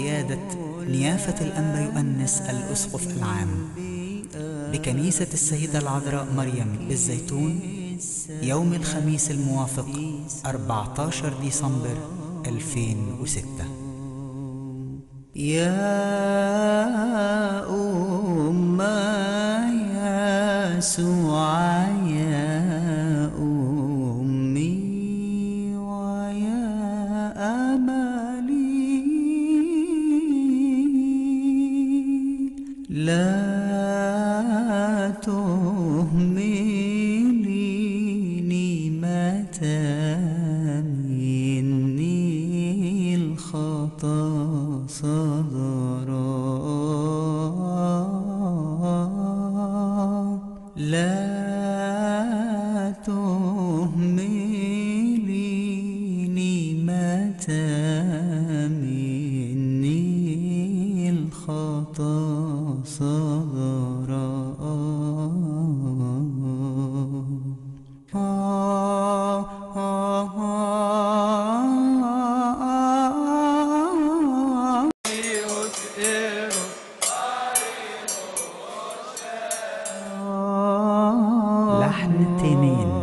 بقيادة نيافة الأنبا يؤنس الأسقف العام. بكنيسة السيدة العذراء مريم بالزيتون يوم الخميس الموافق 14 ديسمبر 2006 يا أم يسوع صدرا لا تهمليني متى مني الخطا صدرا لحن تيمين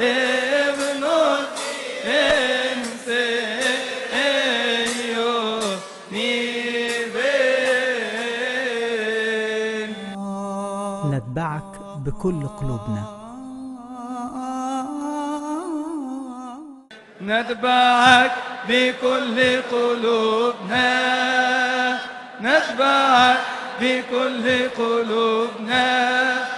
ابن نتبعك بكل قلوبنا. نتبعك بكل قلوبنا. نتبعك بكل قلوبنا.